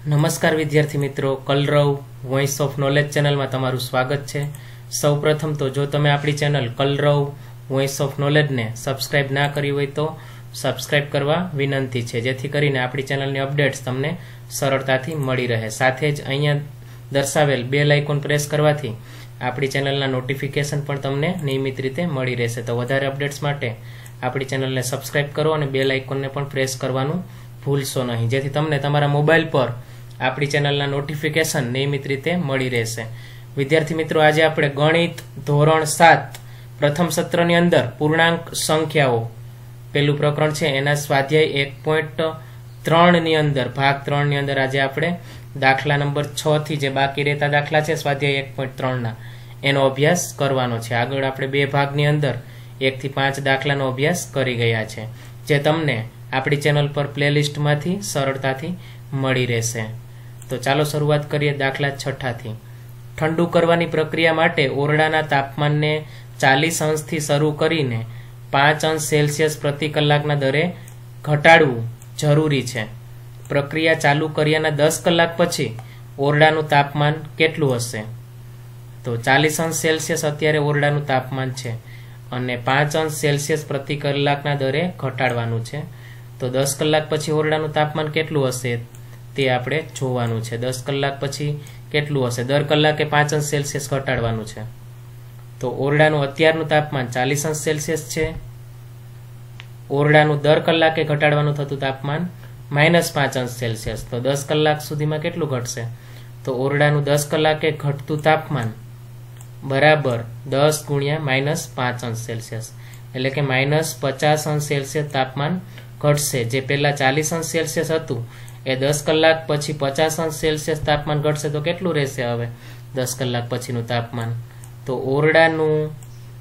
નમસ્કાર વિદ્યાર્થી મિત્રો, કલરવ વોઇસ ઓફ નોલેજ ચેનલમાં તમારું સ્વાગત છે. સૌ પ્રથમ તો જો તમે આપણી ચેનલ કલરવ વોઇસ ઓફ નોલેજને સબસ્ક્રાઇબ ના કરી હોય તો સબસ્ક્રાઇબ કરવા વિનંતી છે. જેથી કરીને આપણી ચેનલની અપડેટ્સ તમને સરળતાથી મળી રહે. સાથે જ અહીંયા દર્શાવેલ બે લાઇકોન પ્રેસ કરવાથી આપણી ચેનલના નોટિફિકેશન પણ તમને નિયમિત રીતે મળી રહેશે. તો વધારે અપડેટ્સ માટે આપણી ચેનલને સબસ્ક્રાઇબ કરો અને બે લાઇકોનને પણ પ્રેસ કરવાનું ભૂલશો નહીં. જેથી તમને તમારા મોબાઈલ પર આપણી ચેનલના નોટિફિકેશન નિયમિત રીતે મળી રહેશે. વિદ્યાર્થી મિત્રો, આજે આપણે ગણિત ધોરણ સાત પ્રથમ સત્રની અંદર પૂર્ણાંક સંખ્યાઓ. પેલું પ્રકરણ છે, એના સ્વાધ્યાય એક પોઈન્ટ ત્રણની અંદર, ભાગ ત્રણની અંદર આજે આપણે દાખલા નંબર છ થી જે બાકી રહેતા દાખલા છે, સ્વાધ્યાય એક પોઈન્ટ ત્રણના, એનો અભ્યાસ કરવાનો છે. આગળ આપણે બે ભાગની અંદર એકથી પાંચ દાખલાનો અભ્યાસ કરી ગયા છે, જે તમને આપણી ચેનલ પર પ્લેલિસ્ટમાંથી સરળતાથી મળી રહેશે. તો ચાલો શરૂઆત કરીએ દાખલા છઠ્ઠાથી. ઠંડુ કરવાની પ્રક્રિયા માટે ઓરડાના તાપમાનને ચાલીસ અંશથી શરૂ કરીને પાંચ અંશ સેલ્સિયસ પ્રતિ કલાકના દરે ઘટાડવું જરૂરી છે. પ્રક્રિયા ચાલુ કર્યાના દસ કલાક પછી ઓરડાનું તાપમાન કેટલું હશે? તો ચાલીસ અંશ સેલ્સિયસ અત્યારે ઓરડાનું તાપમાન છે અને પાંચ અંશ સેલ્સિયસ પ્રતિ કલાકના દરે ઘટાડવાનું છે. તો દસ કલાક પછી ઓરડાનું તાપમાન કેટલું હશે? તે આપણે જોવાનું છે. દસ કલાક પછી કેટલું હશે? દર કલાકે પાંચ અંશ સેલ્સિયસ ઘટાડવાનું છે. તો ઓરડાનું અત્યારનું તાપમાન ચાલીસ અંશ સેલ્સિયસ છે. ઓરડાનું દર કલાકે ઘટાડવાનું થતું તાપમાન માઇનસ પાંચ અંશ સેલ્સિયસ. તો દસ કલાક સુધીમાં કેટલું ઘટશે? તો ઓરડાનું દસ કલાકે ઘટતું તાપમાન બરાબર દસ ગુણ્યા માઇનસ પાંચ અંશ સેલ્સિયસ. એટલે કે માઇનસ પચાસ અંશ સેલ્સિયસ તાપમાન ઘટશે. જે પહેલા ચાલીસ અંશ સેલ્સિયસ હતું એ દસ કલાક પછી પચાસ અંશ સેલ્સિયસ તાપમાન ઘટશે તો કેટલું રહેશે હવે? દસ કલાક પછીનું તાપમાન. તો ઓરડાનું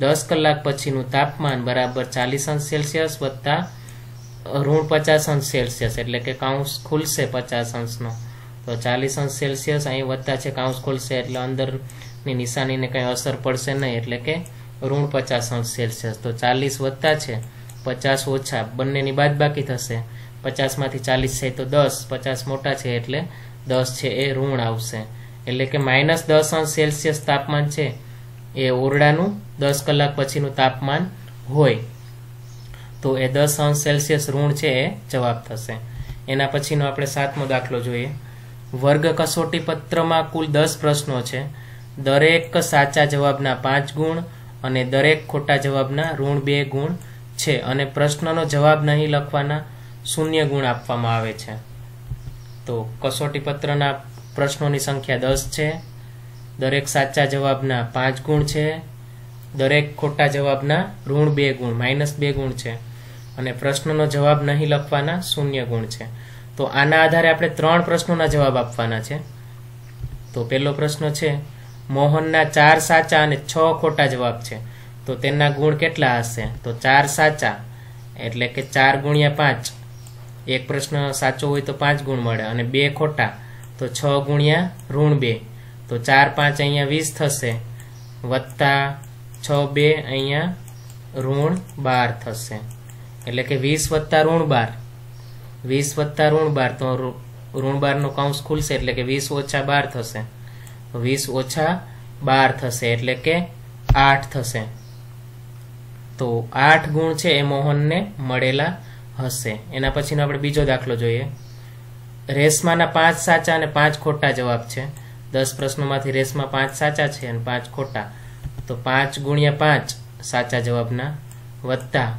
દસ કલાક પછીનું તાપમાન બરાબર ચાલીસ અંશ સેલ્સિયસ વત્તા ઋણ પચાસ અંશ સેલ્સિયસ, એટલે કે કાઉન્સ ખુલશે પચાસ અંશનો. તો ચાલીસ અંશ સેલ્સિયસ અહીં વધતા છે, કાઉન્સ ખુલશે એટલે અંદરની નિશાનીને કંઈ અસર પડશે નહીં, એટલે કે ઋણ પચાસ અંશ સેલ્સિયસ. તો ચાલીસ વધતા છે, પચાસ ઓછા, બંનેની બાદ બાકી થશે. પચાસમાંથી ચાલીસ છે તો દસ, પચાસ મોટા છે એટલે દસ છે એ ઋણ આવશે. એટલે કે માઇનસ દસ અંશ સેલ્સિયસ તાપમાન છે એ ઓરડાનું દસ કલાક પછીનું તાપમાન હોય. તો એ દસ અંશ સેલ્સિયસ ઋણ છે એ જવાબ થશે. એના પછીનો આપણે સાતમો દાખલો જોઈએ. વર્ગ કસોટી પત્રમાં કુલ દસ પ્રશ્નો છે. દરેક સાચા જવાબના પાંચ ગુણ અને દરેક ખોટા જવાબના ઋણ બે ગુણ છે. અને પ્રશ્નનો જવાબ નહીં લખવાના શૂન્ય ગુણ આપવામાં આવે છે. તો કસોટી પત્રના પ્રશ્નોની સંખ્યા દસ છે. દરેક સાચા જવાબના પાંચ ગુણ છે. દરેક ખોટા જવાબના ઋણ બે ગુણ, માઇનસ બે ગુણ છે. અને પ્રશ્નનો જવાબ નહીં લખવાના શૂન્ય ગુણ છે. તો આના આધારે આપણે ત્રણ પ્રશ્નોના જવાબ આપવાના છે. તો પહેલો પ્રશ્ન છે, મોહનના ચાર સાચા અને છ ખોટા જવાબ છે. તો તેના ગુણ કેટલા હશે? તો ચાર સાચા, એટલે કે ચાર ગુણ્યા પાંચ. એક પ્રશ્ન સાચો હોય તો પાંચ ગુણ મળે અને બે ખોટા, તો છ ગુણ્યા ઋણ બે. તો ચાર પાંચ અહીંયા વીસ થશે, વત્તા છ બે અહીંયા ઋણ બાર થશે. એટલે કે વીસ વત્તા ઋણ બાર. વીસ વત્તા ઋણ બાર, તો ઋણ બારનો કાઉન્સ ખુલશે એટલે કે વીસ ઓછા બાર થશે. વીસ ઓછા બાર થશે એટલે કે આઠ થશે. તો આઠ ગુણ છે એ મોહનને મળેલા હશે. એના પછીનો આપણે બીજો દાખલો જોઈએ. રેસમાંના પાંચ સાચા અને પાંચ ખોટા જવાબ છે. દસ પ્રશ્નોમાંથી રેસમાં પાંચ સાચા છે અને પાંચ ખોટા. તો પાંચ ગુણ્યા પાંચ સાચા જવાબના વત્તા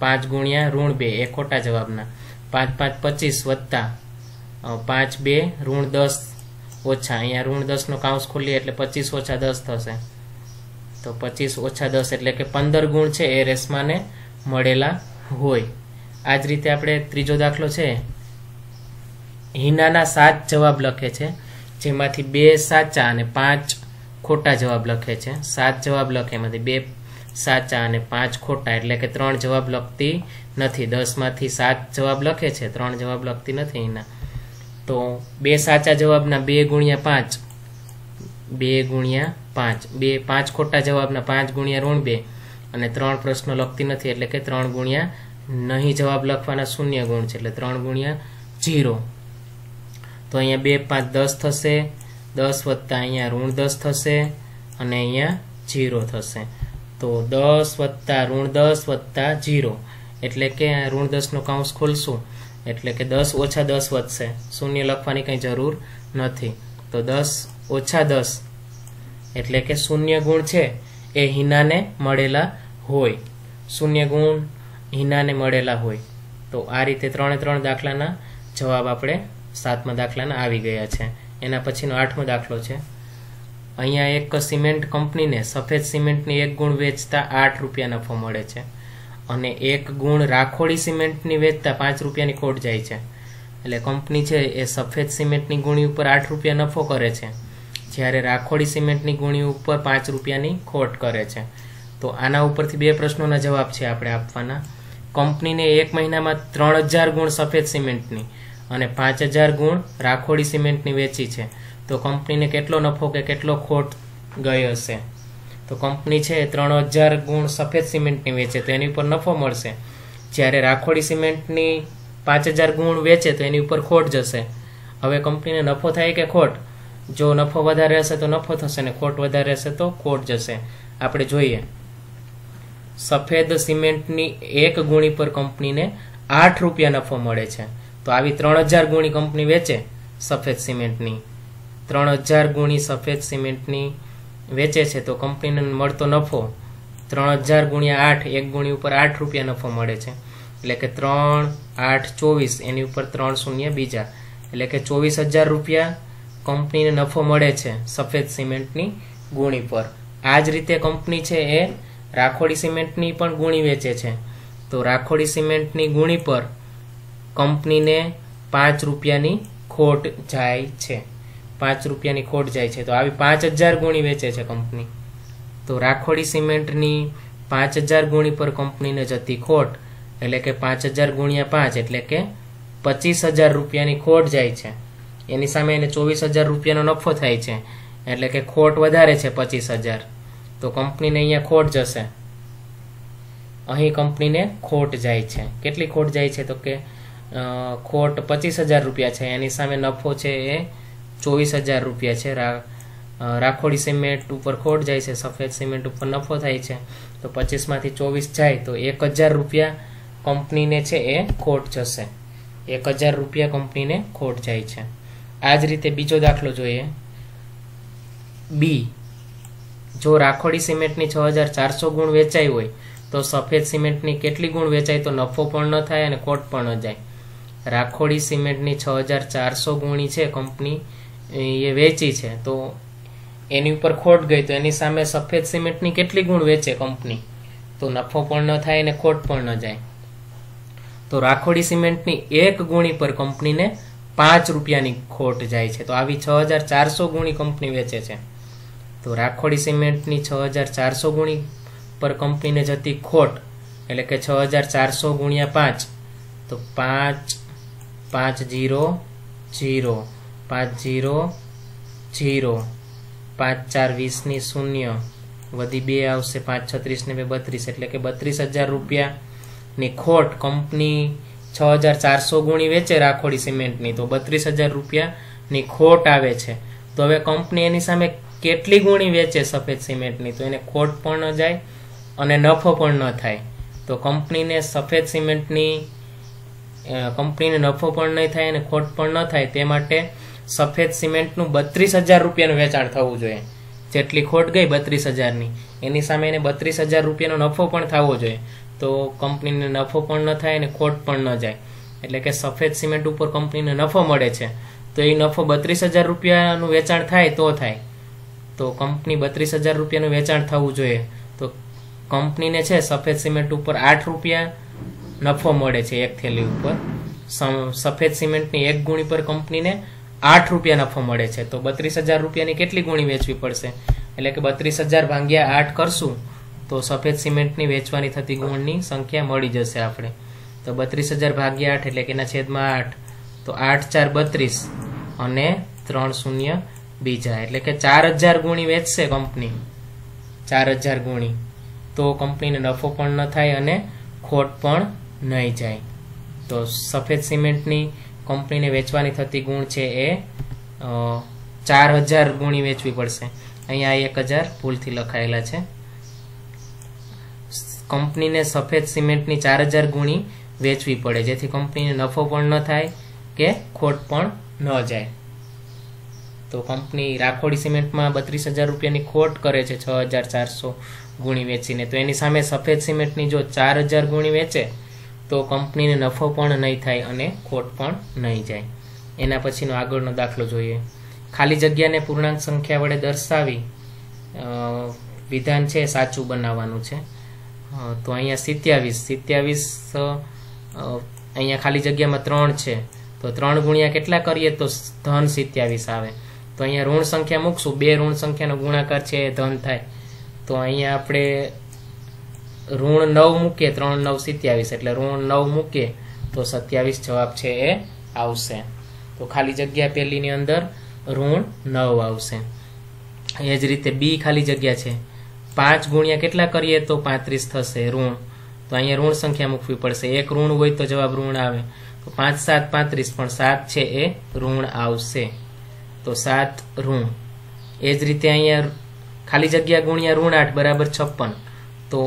પાંચ ગુણ્યા ઋણ બે, એ ખોટા જવાબના. પાંચ પાંચ પચીસ વત્તા પાંચ બે, ઋણ દસ ઓછા. અહીંયા ઋણ દસનો કાઉન્સ ખોલીએ એટલે પચીસ ઓછા દસ થશે. તો પચીસ ઓછા દસ એટલે કે પંદર ગુણ છે એ રેસમાને મળેલા હોય. આ જ રીતે આપણે ત્રીજો દાખલો છે. હિનાના સાત જવાબ લખે છે, જેમાંથી બે સાચા અને પાંચ ખોટા જવાબ લખે છે. સાત જવાબ લખે એમાંથી બે સાચા અને પાંચ ખોટા, એટલે કે ત્રણ જવાબ લખતી નથી. દસમાંથી સાત જવાબ લખે છે, ત્રણ જવાબ લખતી નથી હિના. તો બે સાચા જવાબના બે ગુણ્યા પાંચ, બે ગુણ્યા પાંચ. બે પાંચ ખોટા જવાબના પાંચ ગુણ્યા ઋણ બે અને ત્રણ પ્રશ્નો લખતી નથી, એટલે કે ત્રણ ગુણ્યા નહીં જવાબ લખવાના શૂન્ય ગુણ છે, એટલે ત્રણ ગુણ્યા જીરો. તો અહીંયા બે પાંચ દસ થશે, દસ વત્તા અહીંયા ઋણ દસ થશે, અને અહીંયા જીરો થશે. તો દસ વત્તા ઋણ દસ વત્તા જીરો. એટલે કે આ ઋણ દસનો કાઉન્સ ખોલશું. એટલે કે દસ ઓછા દસ વધશે. શૂન્ય લખવાની કંઈ જરૂર નથી. તો દસ ઓછા દસ, એટલે કે શૂન્ય ગુણ છે, એ હિનાને મળેલા હોય. શૂન્ય ગુણ હિનાને મળેલા હોય, તો આ રીતે ત્રણે ત્રણ દાખલાના જવાબ આપણે સાતમા દાખલાના આવી ગયા છે. એના પછીનો આઠમો દાખલો છે. અહીંયા એક સિમેન્ટ કંપનીને સફેદ સિમેન્ટની એક ગુણ વેચતા આઠ રૂપિયા નફો મળે છે અને એક ગુણ રાખોડી સિમેન્ટની વેચતા પાંચ રૂપિયાની ખોટ જાય છે. એટલે કંપની છે એ સફેદ સિમેન્ટની ગુણી ઉપર આઠ રૂપિયા નફો કરે છે. જ્યારે રાખોડી સિમેન્ટની ગુણી ઉપર પાંચ રૂપિયાની ખોટ કરે છે. તો આના ઉપરથી બે પ્રશ્નોના જવાબ છે આપણે આપવાના. કંપનીને એક મહિનામાં ત્રણ હજાર ગુણ સફેદ સિમેન્ટની અને પાંચ હજાર ગુણ રાખોડી સિમેન્ટની વેચી છે. તો કંપનીને કેટલો નફો કે કેટલો ખોટ ગયો હશે? તો કંપની છે ત્રણ હજાર ગુણ સફેદ સિમેન્ટની વેચે, તો એની ઉપર નફો મળશે. જ્યારે રાખોડી સિમેન્ટની પાંચ હજાર ગુણ વેચે, તો એની ઉપર ખોટ જશે. હવે કંપનીને નફો થાય કે ખોટ? જો નફો વધારે હશે તો નફો થશે ને ખોટ વધારે હશે તો ખોટ જશે. આપણે જોઈએ. સફેદ સિમેન્ટની એક ગુણી પર કંપનીને આઠ રૂપિયા નફો મળે છે. તો આવી ત્રણ હજાર ગુણી કંપની વેચે સફેદ સિમેન્ટની. ત્રણ હજાર ગુણી સફેદ સિમેન્ટની વેચે છે તો કંપનીને મળતો નફો ત્રણ હજાર ગુણ્યા આઠ, એક ગુણી ઉપર આઠ રૂપિયા નફો મળે છે. એટલે કે ત્રણ આઠ ચોવીસ, એની ઉપર ત્રણ શૂન્ય બીજા. એટલે કે ચોવીસ હજાર રૂપિયા કંપનીને નફો મળે છે સફેદ સિમેન્ટની ગુણી પર. આ જ રીતે કંપની છે એ રાખોડી સિમેન્ટની પણ ગુણી વેચે છે. તો રાખોડી સિમેન્ટની ગુણી પર કંપનીને પાંચ રૂપિયાની ખોટ જાય છે. પાંચ રૂપિયાની ખોટ જાય છે. તો આવી પાંચ હજાર ગુણી વેચે છે કંપની. તો રાખોડી સિમેન્ટની પાંચ હજાર ગુણી પર કંપનીને જતી ખોટ, એટલે કે પાંચ હજાર ગુણ્યા પાંચ, એટલે કે પચીસ હજાર રૂપિયાની ખોટ જાય છે. એની સામે એને ચોવીસ હજાર રૂપિયાનો નફો થાય છે. એટલે કે ખોટ વધારે છે પચીસ હજાર. તો કંપનીને અહીંયા ખોટ જશે. અહીં કંપનીને ખોટ જાય છે. કેટલી ખોટ જાય છે તો કે ખોટ પચીસ હજાર રૂપિયા છે. એની સામે નફો છે એ ચોવીસ હજાર રૂપિયા છે. રાખોડી સિમેન્ટ ઉપર ખોટ જાય છે. સફેદ સિમેન્ટ ઉપર નફો થાય છે. તો પચીસમાંથી ચોવીસ જાય તો એક હજાર રૂપિયા કંપનીને છે એ ખોટ જશે. એક હજાર રૂપિયા કંપનીને ખોટ જાય છે. આ જ રીતે બીજો દાખલો જોઈએ. બી. જો રાખોડી સિમેન્ટની છ હજાર ચારસો ગુણ વેચાઈ હોય, તો સફેદ સિમેન્ટની કેટલી ગુણ વેચાય તો નફો પણ ન થાય અને ખોટ પણ ન જાય. રાખોડી સિમેન્ટની છ હજાર ચારસો ગુણી છે કંપની, એ વેચી છે, તો એની ઉપર ખોટ ગઈ, તો એની સામે સફેદ સિમેન્ટની કેટલી ગુણ વેચે કંપની? તો નફો પણ ન થાય અને ખોટ પણ ન જાય. તો રાખોડી સિમેન્ટની એક ગુણી પર કંપનીને પાંચ રૂપિયાની ખોટ જાય છે, તો આવી છ હજાર ચારસો ગુણી કંપની વેચે છે. તો રાખોડી સિમેન્ટની છ હજાર ચારસો ગુણી પર કંપનીને જતી ખોટ, એટલે કે છ હજાર ચારસો ગુણ્યા પાંચ, તો પાંચ પાંચ જીરો જીરો, પાંચ જીરો જીરો, પાંચ ચાર વીસની શૂન્ય, વધી બે આવશે પાંચ છત્રીસ ને બે બત્રીસ, એટલે કે બત્રીસ હજાર રૂપિયાની ખોટ કંપની છ હજાર ચારસો ગુણી વેચે રાખોડી સિમેન્ટની, તો બત્રીસ હજાર રૂપિયાની ખોટ આવે છે. તો હવે કંપની એની સામે કેટલી ગુણી વેચે સફેદ સિમેન્ટની? તો એને ખોટ પણ ન જાય અને નફો પણ ન થાય. તો કંપનીને સફેદ સિમેન્ટની કંપનીને નફો પણ નહીં થાય અને ખોટ પણ ન થાય તે માટે સફેદ સિમેન્ટનું બત્રીસ હજાર રૂપિયાનું વેચાણ થવું જોઈએ. જેટલી ખોટ ગઈ બત્રીસ હજારની. એની સામે એને બત્રીસ હજાર રૂપિયાનો નફો પણ થવો જોઈએ. તો કંપનીને નફો પણ ન થાય અને ખોટ પણ ન જાય. એટલે કે સફેદ સિમેન્ટ ઉપર કંપનીને નફો મળે છે. તો એ નફો બત્રીસ હજાર રૂપિયાનું વેચાણ થાય તો થાય. તો કંપની બત્રીસ હજાર રૂપિયાનું વેચાણ થવું જોઈએ. તો કંપનીને છે, સફેદ સિમેન્ટ ઉપર આઠ રૂપિયા નફો મળે છે એક થેલી ઉપર. સફેદ સિમેન્ટની એક ગુણી પર કંપનીને આઠ રૂપિયા નફો મળે છે. તો બત્રીસ હજાર રૂપિયાની કેટલી ગુણી વેચવી પડશે? એટલે કે બત્રીસ હજાર ભાંગ્યા આઠ કરશું, તો સફેદ સિમેન્ટની વેચવાની થતી ગુણની સંખ્યા મળી જશે આપણે. તો બત્રીસ હજાર ભાગ્યા આઠ એટલે કે એના છેદમાં આઠ. તો આઠ ચાર બત્રીસ અને ત્રણ શૂન્ય બીજા. એટલે કે ચાર હજાર ગુણી વેચશે કંપની ચાર હજાર ગુણી. તો કંપનીને નફો પણ ન થાય અને ખોટ પણ નહીં જાય. તો સફેદ સિમેન્ટની કંપનીને વેચવાની થતી ગુણ છે એ ચાર હજાર ગુણી વેચવી પડશે. અહીંયા એક હજાર ભૂલથી લખાયેલા છે. કંપનીને સફેદ સિમેન્ટની ચાર હજાર ગુણી વેચવી પડે. જેથી કંપનીને નફો પણ ન થાય કે ખોટ પણ ન જાય. તો કંપની રાખોડી સિમેન્ટમાં બત્રીસ હજાર રૂપિયાની ખોટ કરે છે છ હજાર ચારસો ગુણી વેચીને. તો એની સામે સફેદ સિમેન્ટની જો ચાર હજાર ગુણી વેચે, તો કંપનીને નફો પણ નહીં થાય અને ખોટ પણ નહીં જાય. એના પછીનો આગળનો દાખલો જોઈએ. ખાલી જગ્યાને પૂર્ણાંક સંખ્યા વડે દર્શાવી વિધાન છે સાચું બનાવવાનું છે. તો અહીંયા સિત્યાવીસ. સિત્યાવીસ અહીંયા ખાલી જગ્યામાં ત્રણ છે. તો ત્રણ ગુણ્યા કેટલા કરીએ તો ધન સિત્યાવીસ આવે. તો અહીંયા ઋણ સંખ્યા મૂકશું. બે ઋણ સંખ્યાનો ગુણાકાર છે, એ ધન થાય. તો અહીંયા આપણે ઋણ નવ મૂકીએ, ત્રણ નવ સિત્યાવીસ. એટલે ઋણ નવ મૂકીએ, તો સત્યાવીસ જવાબ છે એ આવશે. તો ખાલી જગ્યા પહેલીની અંદર ઋણ નવ આવશે. એ જ રીતે બી ખાલી જગ્યા છે. પાંચ ગુણ્યા કેટલા કરીએ તો પાંત્રીસ થશે ઋણ. તો અહીંયા ઋણ સંખ્યા મૂકવી પડશે. એક ઋણ હોય તો જવાબ ઋણ આવે. તો પાંચ સાત પાંત્રીસ, પણ સાત છે એ ઋણ આવશે. તો સાત ઋણ. એ જ રીતે અહીંયા ખાલી જગ્યા ગુણ્યા ઋણ આઠ બરાબર છપ્પન. તો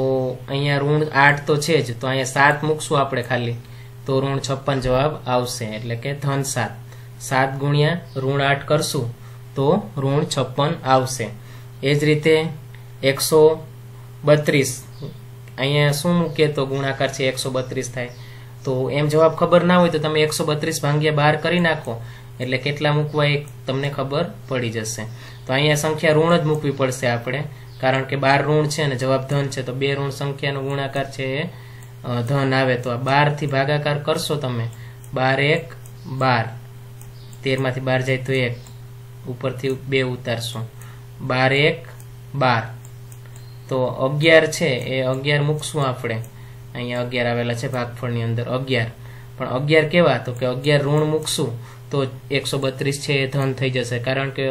અહીંયા ઋણ આઠ તો છે જ, તો અહીંયા સાત મૂકશું આપણે ખાલી. તો ઋણ છપ્પન જવાબ આવશે, એટલે કે ધન સાત. સાત ગુણ્યા ઋણ આઠ કરશું, તો ઋણ છપ્પન આવશે. એ જ રીતે એકસો બત્રીસ. અહીંયા શું મૂકીએ તો ગુણાકાર છે એકસો બત્રીસ થાય. તો એમ જવાબ ખબર ના હોય તો તમે એકસો બત્રીસ ભાંગ્યા બાર કરી નાખો. એટલે કેટલા મૂકવા એ તમને ખબર પડી જશે. તો અહીંયા સંખ્યા ઋણ જ મૂકવી પડશે આપણે. કારણ કે બાર ઋણ છે અને જવાબ ધન છે. તો બે ઋણ સંખ્યાનો ગુણાકાર છે એ ધન આવે. તો આ બારથી ભાગાકાર કરશો તમે. બાર એક, બાર. તેરમાંથી બાર જાય તો એક. ઉપરથી બે ઉતારશો. બાર એક, બાર. તો અગિયાર છે. એ અગિયાર મૂકશું આપણે. અહીંયા અગિયાર આવેલા છે ભાગફળની અંદર અગિયાર. પણ અગિયાર કેવા? તો કે અગિયાર ઋણ મૂકશું. તો એકસો બત્રીસ છે એ ધન થઈ જશે. કારણ કે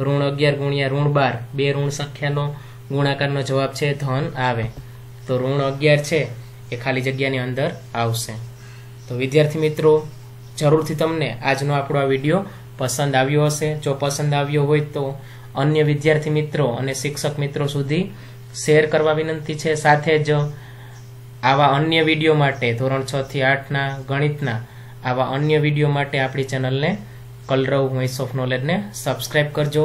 ઋણ અગિયાર ગુણ્યા ઋણ બાર, બે ઋણ સંખ્યાનો ગુણાકારનો જવાબ છે ધન આવે. તો ઋણ અગિયાર છે એ ખાલી જગ્યાની અંદર આવશે. તો વિદ્યાર્થી મિત્રો, જરૂરથી તમને આજનો આપણો આ વીડિયો પસંદ આવ્યો હશે. જો પસંદ આવ્યો હોય તો અન્ય વિદ્યાર્થી મિત્રો અને શિક્ષક મિત્રો સુધી શેર કરવા વિનંતી છે. સાથે જ આવા અન્ય વીડિયો માટે ધોરણ છ થી આઠના ગણિતના આવા અન્ય વીડિયો માટે આપણી ચેનલને કલરવ વોઇસ ઓફ નોલેજને સબસ્ક્રાઇબ કરજો.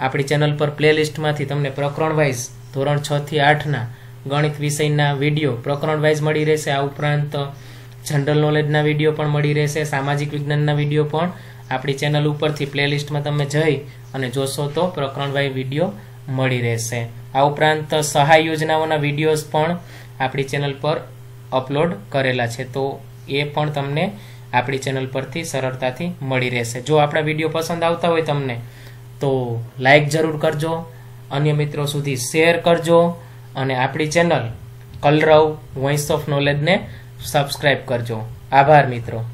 આપણી ચેનલ પર પ્લેલિસ્ટમાંથી તમને પ્રકરણ વાઇઝ ધોરણ છ થી આઠના ગણિત વિષયના વીડિયો પ્રકરણ વાઇઝ મળી રહેશે. આ ઉપરાંત જનરલ નોલેજના વીડિયો પણ મળી રહેશે. સામાજિક વિજ્ઞાનના વીડિયો પણ આપણી ચેનલ ઉપરથી પ્લેલિસ્ટમાં તમે જઈ અને જોશો તો પ્રકરણ વાઇઝ વીડિયો મળી રહેશે. આ ઉપરાંત સહાય યોજનાઓના વિડીયોઝ પણ આપણી ચેનલ પર અપલોડ કરેલા છે. તો એ પણ તમને આપણી ચેનલ પરથી સરળતાથી મળી રહેશે. જો આપણા વીડિયો પસંદ આવતા હોય તમને, તો લાઈક જરૂર કરજો, અન્ય મિત્રો સુધી શેર કરજો, અને આપણી ચેનલ કલરવ વોઇસ ઓફ નોલેજને સબસ્ક્રાઈબ કરજો. આભાર મિત્રો.